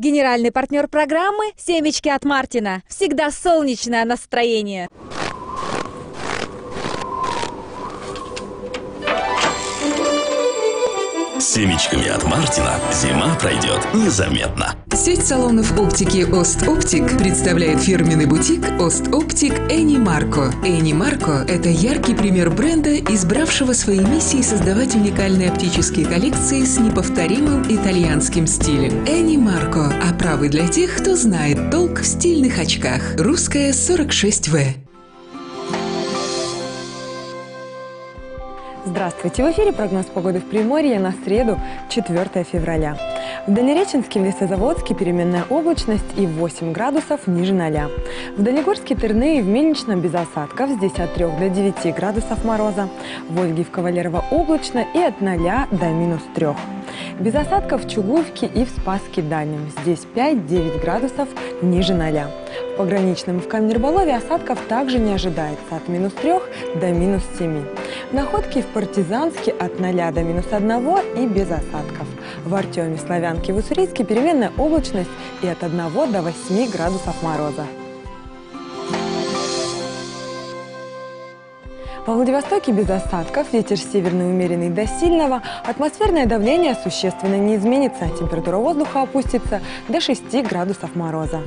Генеральный партнер программы «Семечки от Мартина». Всегда солнечное настроение. Семечками от Мартина зима пройдет незаметно. Сеть салонов оптики «Ост-Оптик» представляет фирменный бутик «Ост-Оптик Эни Марко». Эни Марко – это яркий пример бренда, избравшего своей миссией создавать уникальные оптические коллекции с неповторимым итальянским стилем. Эни Марко – оправы для тех, кто знает толк в стильных очках. Русская 46В. Здравствуйте! В эфире прогноз погоды в Приморье на среду, 4 февраля. В Дальнереченске, в Лесозаводске переменная облачность и 8 градусов ниже 0. В Дальнегорске, Терны и в Мельничном без осадков, здесь от 3 до 9 градусов мороза. В Ольге в Кавалерово облачно и от 0 до минус 3. Без осадков в Чугуевке и в Спаске Дальнем. Здесь 5-9 градусов ниже 0. Пограничном в Камнерболове осадков также не ожидается от минус 3 до минус 7. Находки в Партизанске от 0 до минус 1 и без осадков. В Артеме, Славянке и Уссурийске переменная облачность и от 1 до 8 градусов мороза. Во Владивостоке без осадков, ветер северный умеренный до сильного, атмосферное давление существенно не изменится, температура воздуха опустится до 6 градусов мороза.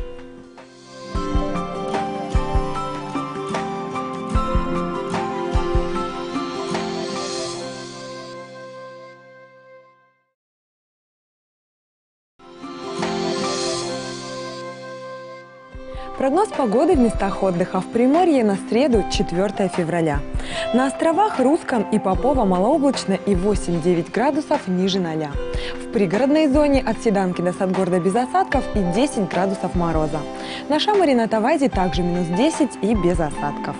Прогноз погоды в местах отдыха в Приморье на среду 4 февраля. На островах Русском и Попова малооблачно и 8-9 градусов ниже 0. В пригородной зоне от Седанки до Садгорда без осадков и 10 градусов мороза. На Шамаре на Тавазе также минус 10 и без осадков.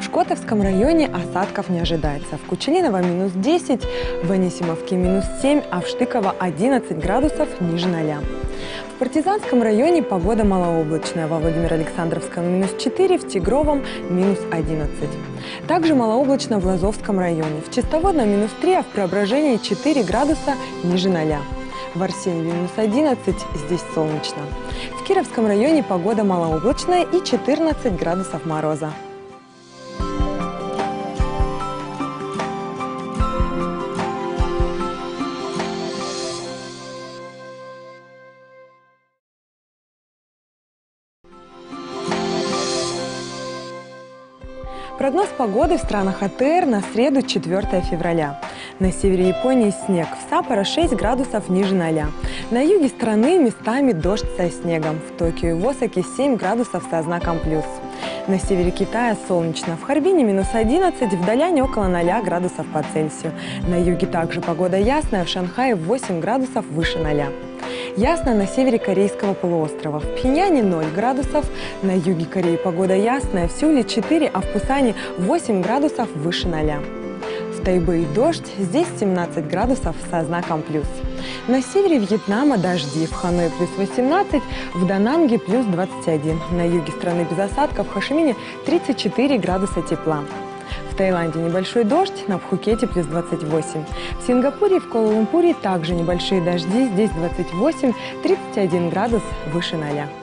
В Шкотовском районе осадков не ожидается. В Кучелиново минус 10, в Анисимовке минус 7, а в Штыково 11 градусов ниже 0. Партизанском районе погода малооблачная. Во Владимир-Александровском минус 4, в Тигровом минус 11. Также малооблачно в Лазовском районе. В Чистоводном минус 3, а в Преображении 4 градуса ниже 0. В Арсеньеве минус 11, здесь солнечно. В Кировском районе погода малооблачная и 14 градусов мороза. Прогноз погоды в странах АТР на среду 4 февраля. На севере Японии снег, в Саппоро 6 градусов ниже 0. На юге страны местами дождь со снегом, в Токио и в Осаке 7 градусов со знаком плюс. На севере Китая солнечно, в Харбине минус 11, в Даляне около 0 градусов по Цельсию. На юге также погода ясная, в Шанхае 8 градусов выше 0. Ясно на севере Корейского полуострова. В Пхеньяне 0 градусов, на юге Кореи погода ясная, в Сеуле 4, а в Пусане 8 градусов выше 0. В Тайбэе дождь, здесь 17 градусов со знаком плюс. На севере Вьетнама дожди, в Ханое плюс 18, в Дананге плюс 21. На юге страны без осадков, в Хашимине 34 градуса тепла. В Таиланде небольшой дождь, на Пхукете плюс 28. В Сингапуре и в Куала-Лумпуре также небольшие дожди, здесь 28, 31 градус выше 0.